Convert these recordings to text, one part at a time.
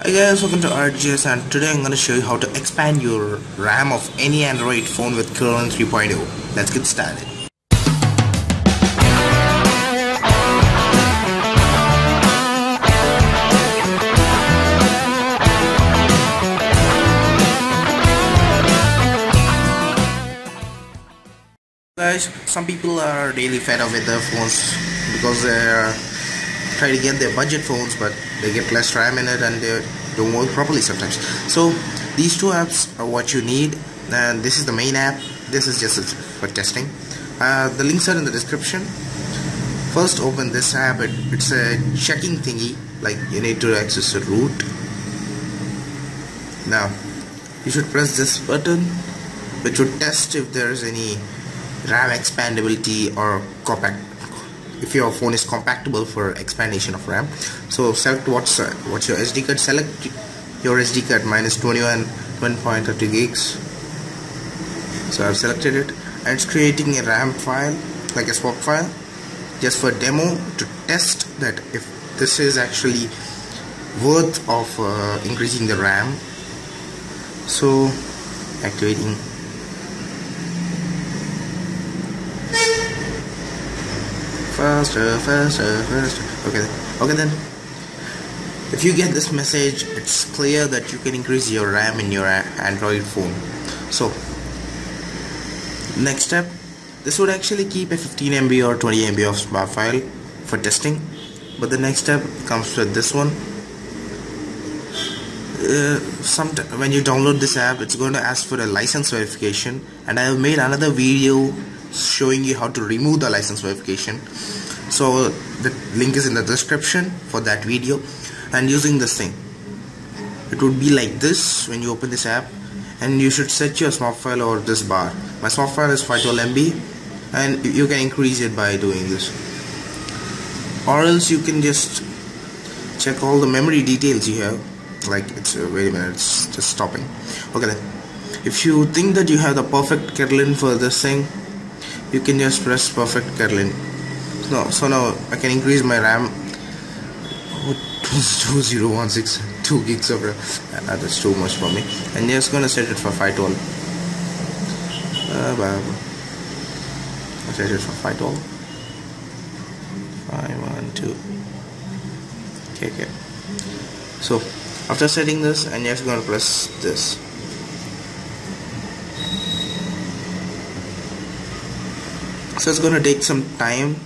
Hi guys, welcome to RGS and today I'm going to show you how to expand your RAM of any Android phone with Kernel 3.0. Let's get started. Guys, some people are really fed up with their phones because they're trying to get their budget phones but they get less RAM in it and they don't work properly sometimes. So these two apps are what you need and this is the main app. This is just for testing. Uh, the links are in the description. First open this app. It, it's a checking thingy like you need to access the root. Now you should press this button which would test if there is any RAM expandability or compact if your phone is compatible for expandation of RAM. So select what's uh, what's your SD card. Select your SD card minus 21 1.30 gigs. So I've selected it. And it's creating a RAM file like a swap file just for demo to test that if this is actually worth of uh, increasing the RAM. So activating faster faster faster. Okay okay then. If you get this message it's clear that you can increase your RAM in your Android phone. So next step this would actually keep a 15 MB or 20 MB of file for testing. But the next step comes with this one. Uh, some when you download this app it's going to ask for a license verification. And I have made another video showing you how to remove the license verification. So the link is in the description for that video. And using this thing. It would be like this when you open this app. And you should set your SMART file or this bar. My SMART file is 512 MB and you can increase it by doing this. Or else you can just check all the memory details you have. Like it's uh, wait a minute it's just stopping. Okay then. If you think that you have the perfect kernel for this thing you can just press perfect kernel no so now I can increase my RAM. 2016 2 gigs of RAM. Uh, that's too much for me. And just gonna set it for 512 uh, I set it for 512 512 okay okay. So after setting this I'm just gonna press this so it's gonna take some time.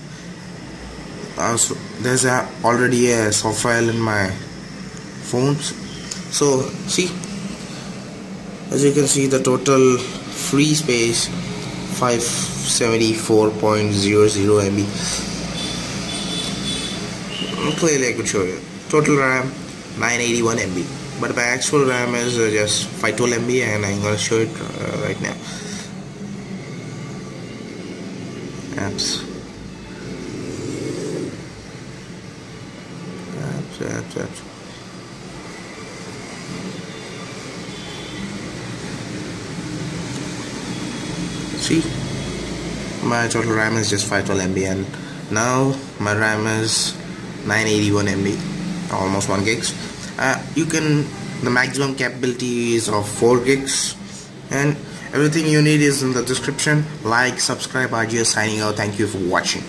Uh, so there's a, already a swap file in my phones so see as you can see the total free space 574.00 MB clearly I could show you. Total RAM 981 MB but my actual RAM is uh, just 512 MB and I'm gonna show it uh, right now apps. Apps apps apps. See? My total RAM is just 512 MB and now my RAM is 981 MB almost 1 gigs. Uh, you can the maximum capability is of 4 gigs and Everything you need is in the description. Like, subscribe, RGS signing out. Thank you for watching.